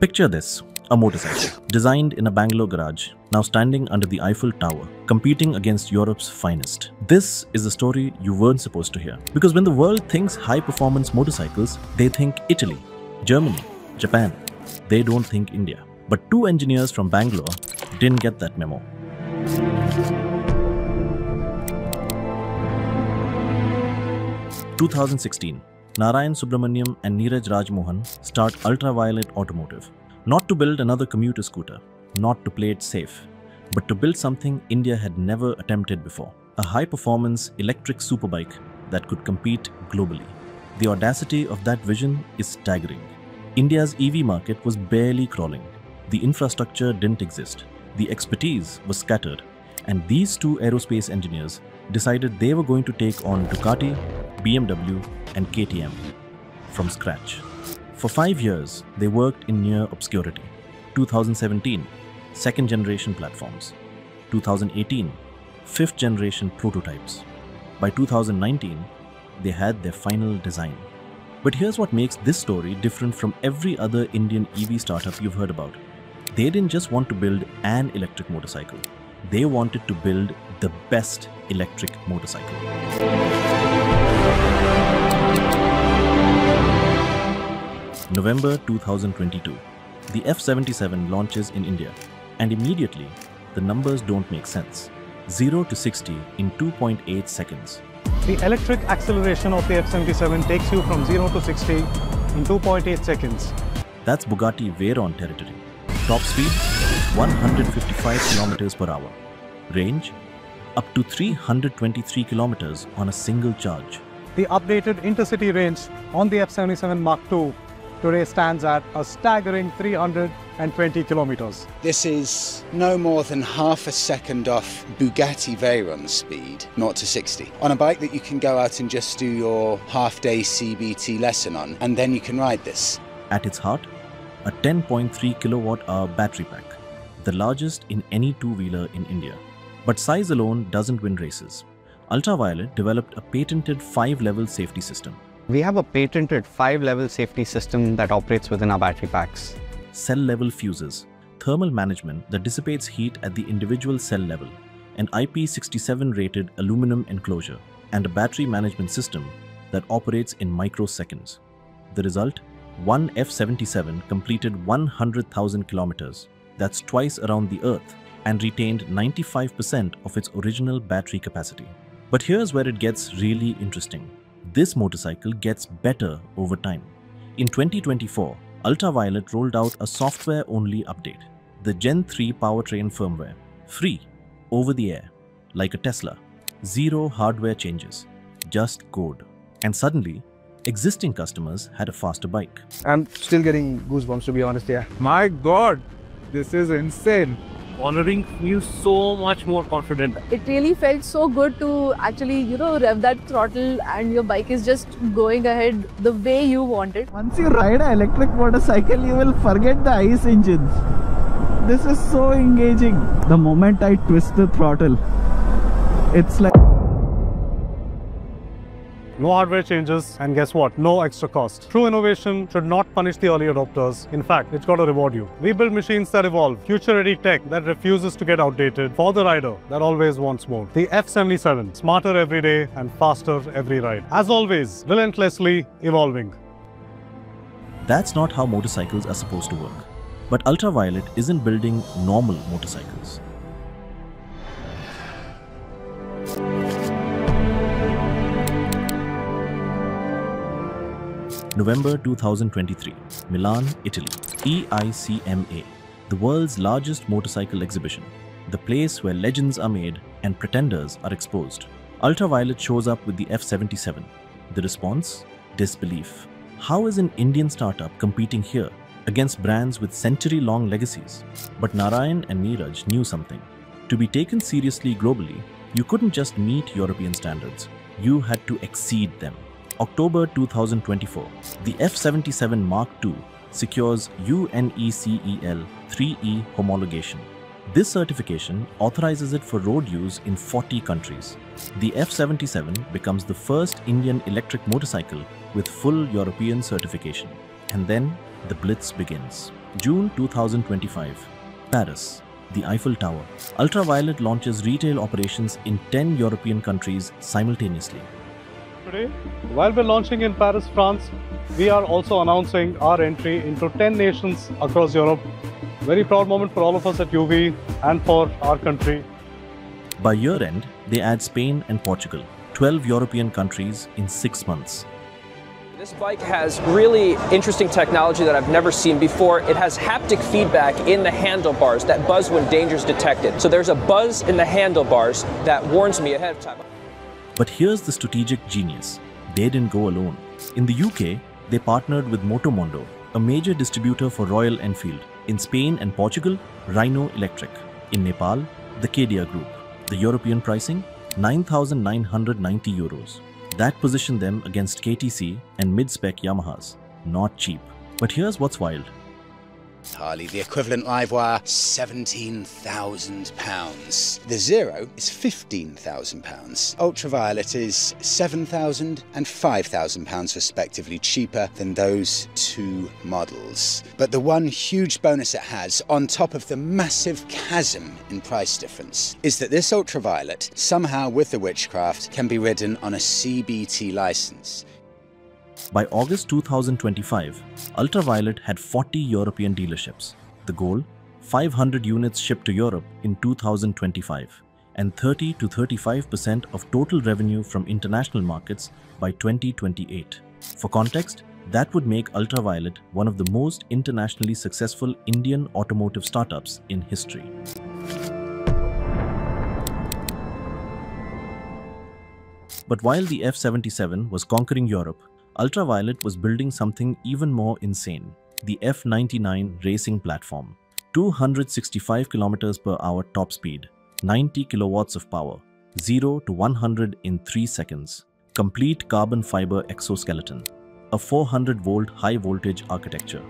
Picture this a motorcycle, designed in a Bangalore garage, now standing under the Eiffel Tower, competing against Europe's finest. This is the story you weren't supposed to hear. Because when the world thinks high performance motorcycles, they think Italy, Germany, Japan. They don't think India. But two engineers from Bangalore didn't get that memo. Two thousand sixteen. Narayan Subramaniam and Neeraj Rajmohan start Ultraviolette Automotive. Not to build another commuter scooter, not to play it safe, but to build something India had never attempted before a high performance electric superbike that could compete globally. The audacity of that vision is staggering. India's EV market was barely crawling. The infrastructure didn't exist. The expertise was scattered. And these two aerospace engineers decided they were going to take on Ducati, BMW, and KTM from scratch. For five years, they worked in near obscurity. 2017, second generation platforms. 2018, fifth generation prototypes. By 2019, they had their final design. But here's what makes this story different from every other Indian EV startup you've heard about. They didn't just want to build an electric motorcycle, they wanted to build the best electric motorcycle. November 2022. The F 77 launches in India, and immediately the numbers don't make sense. 0 to 60 in 2.8 seconds. The electric acceleration of the F77 takes you from 0 to 60 in 2.8 seconds. That's Bugatti Veyron territory. Top speed 155 kilometers per hour. Range up to 323 kilometers on a single charge. The updated intercity range on the F77 Mark II today stands at a staggering 320 kilometers. This is no more than half a second off Bugatti Veyron speed, 0 to 60, on a bike that you can go out and just do your half day CBT lesson on, and then you can ride this. At its heart, a 10.3 kilowatt hour battery pack, the largest in any two wheeler in India. But size alone doesn't win races. Ultraviolette developed a patented five level safety system. We have a patented five level safety system that operates within our battery packs. Cell level fuses, thermal management that dissipates heat at the individual cell level, an IP67 rated aluminum enclosure, and a battery management system that operates in microseconds. The result? One F 77 completed 100,000 kilometers, that's twice around the Earth, and retained 95% of its original battery capacity. But here's where it gets really interesting this motorcycle gets better over time. In 2024, Ultraviolette rolled out a software only update, the Gen 3 powertrain firmware, free, over the air, like a Tesla. Zero hardware changes, just code. And suddenly, existing customers had a faster bike. I'm still getting goosebumps to be honest, yeah. My god, this is insane. Honoring feels so much more confident. It really felt so good to actually, you know, rev that throttle and your bike is just going ahead the way you want it. Once you ride an electric motorcycle, you will forget the ice engines. This is so engaging. The moment I twist the throttle, it's like No hardware changes, and guess what? No extra cost. True innovation should not punish the early adopters. In fact, it's got to reward you. We build machines that evolve, future ready tech that refuses to get outdated for the rider that always wants more. The F77, smarter every day and faster every ride. As always, relentlessly evolving. That's not how motorcycles are supposed to work. But Ultraviolette isn't building normal motorcycles. November 2023, Milan, Italy. EICMA, the world's largest motorcycle exhibition, the place where legends are made and pretenders are exposed. Ultraviolette shows up with the F 77. The response? Disbelief. How is an Indian startup competing here against brands with century long legacies? But Narayan and Neeraj knew something. To be taken seriously globally, you couldn't just meet European standards, you had to exceed them. October 2024, the F 77 Mark II secures UNECE L3e homologation. This certification authorizes it for road use in 40 countries. The F 77 becomes the first Indian electric motorcycle with full European certification. And then the blitz begins. June 2025. Paris. The Eiffel Tower. Ultraviolette launches retail operations in 10 European countries simultaneously. Today, while we're launching in Paris, France, we are also announcing our entry into 10 nations across Europe. Very proud moment for all of us at UV and for our country. By year end, they add Spain and Portugal, 12 European countries in 6 months. This bike has really interesting technology that I've never seen before. It has haptic feedback in the handlebars that buzz when danger is detected. So there's a buzz in the handlebars that warns me ahead of time. But here's the strategic genius. They didn't go alone. In the UK, they partnered with Motomondo, a major distributor for Royal Enfield. In Spain and Portugal, Rhino Electric. In Nepal, the Kedia Group. The European pricing 9,990 euros. That positioned them against KTM and mid spec Yamahas. Not cheap. But here's what's wild The equivalent LiveWire, £17,000. The Zero is £15,000. Ultraviolette is £7,000 and £5,000 respectively cheaper than those two models. But the one huge bonus it has, on top of the massive chasm in price difference, is that this Ultraviolette, somehow with the witchcraft, can be ridden on a CBT license. By August 2025, Ultraviolette had 40 European dealerships. The goal 500 units shipped to Europe in 2025 and 30 to 35% of total revenue from international markets by 2028. For context, that would make Ultraviolette one of the most internationally successful Indian automotive startups in history. But while the F 77 was conquering Europe, Ultraviolette was building something even more insane the F 99 racing platform. 265 km per hour top speed, 90 kilowatts of power, 0 to 100 in 3 seconds, complete carbon fiber exoskeleton, a 400 volt high voltage architecture.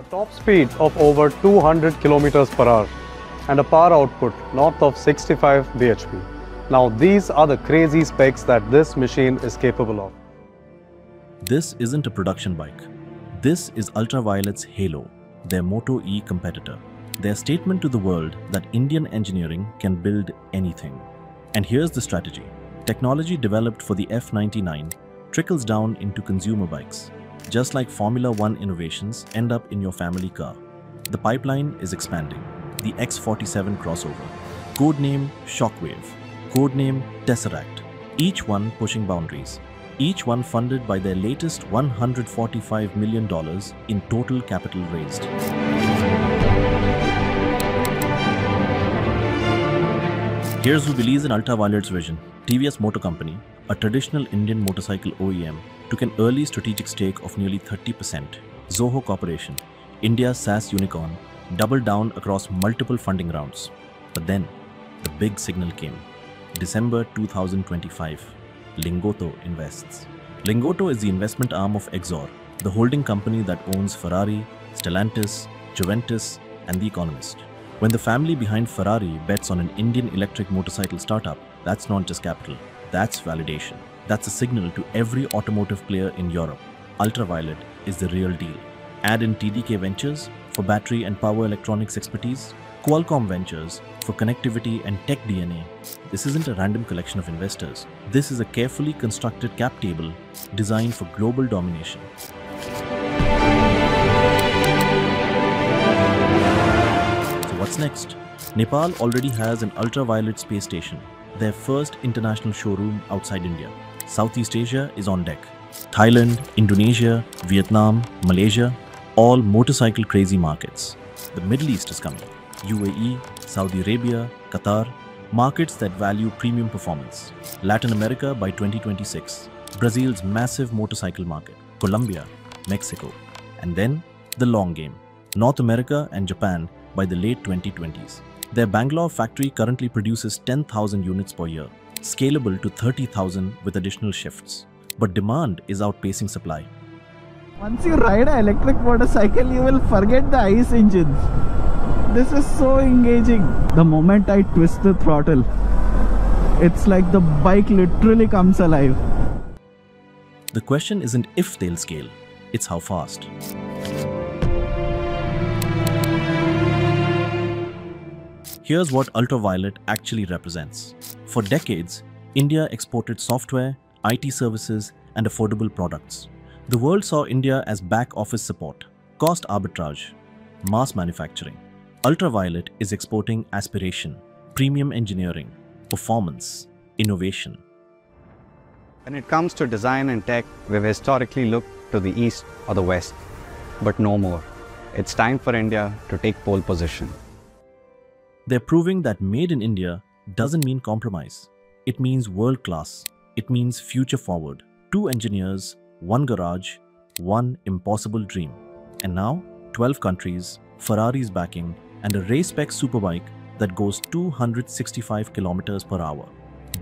A top speed of over 200 kilometers per hour and a power output north of 65 bhp. Now these are the crazy specs that this machine is capable of. This isn't a production bike. This is Ultraviolette's Halo, their Moto E competitor. Their statement to the world that Indian engineering can build anything. And here's the strategy technology developed for the F 99 trickles down into consumer bikes. Just like Formula One innovations end up in your family car. The pipeline is expanding. The X47 crossover, codename Shockwave, codename Tesseract, each one pushing boundaries each one funded by their latest $145 million in total capital raised. Here's who believes in Ultraviolette's vision. TVS Motor Company, a traditional Indian motorcycle OEM, took an early strategic stake of nearly 30%. Zoho Corporation, India's SaaS unicorn, doubled down across multiple funding rounds. But then, the big signal came. December 2025. Lingotto invests. Lingotto is the investment arm of Exor, the holding company that owns Ferrari, Stellantis, Juventus, and The Economist. When the family behind Ferrari bets on an Indian electric motorcycle startup, that's not just capital, that's validation. That's a signal to every automotive player in Europe. Ultraviolette is the real deal. Add in TDK Ventures for battery and power electronics expertise, Qualcomm Ventures for connectivity and tech DNA. This isn't a random collection of investors. This is a carefully constructed cap table designed for global domination. So what's next? Nepal already has an Ultraviolette space station, their first international showroom outside India. Southeast Asia is on deck. Thailand, Indonesia, Vietnam, Malaysia, all motorcycle crazy markets. The Middle East is coming. UAE, Saudi Arabia, Qatar, markets that value premium performance. Latin America by 2026, Brazil's massive motorcycle market, Colombia, Mexico, and then the long game, North America and Japan by the late 2020s. Their Bangalore factory currently produces 10,000 units per year, scalable to 30,000 with additional shifts. But demand is outpacing supply. Once you ride an electric motorcycle, you will forget the ICE engines. This is so engaging. The moment I twist the throttle, it's like the bike literally comes alive. The question isn't if they'll scale, it's how fast. Here's what Ultraviolette actually represents. For decades, India exported software, IT services, and affordable products. The world saw India as back office support, cost arbitrage, mass manufacturing. Ultraviolette is exporting aspiration, premium engineering, performance, innovation. When it comes to design and tech, we've historically looked to the east or the west, but no more. It's time for India to take pole position. They're proving that made in India doesn't mean compromise. It means world class. It means future forward. Two engineers, one garage, one impossible dream. And now, 12 countries, Ferrari's backing, and a race spec superbike that goes 265 kilometers per hour.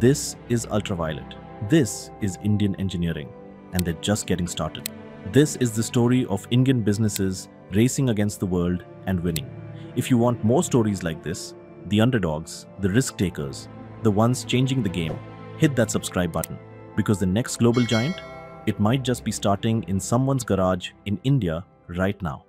This is Ultraviolette. This is Indian engineering, and they're just getting started. This is the story of Indian businesses racing against the world and winning. If you want more stories like this, the underdogs, the risk takers, the ones changing the game, hit that subscribe button because the next global giant, it might just be starting in someone's garage in India right now.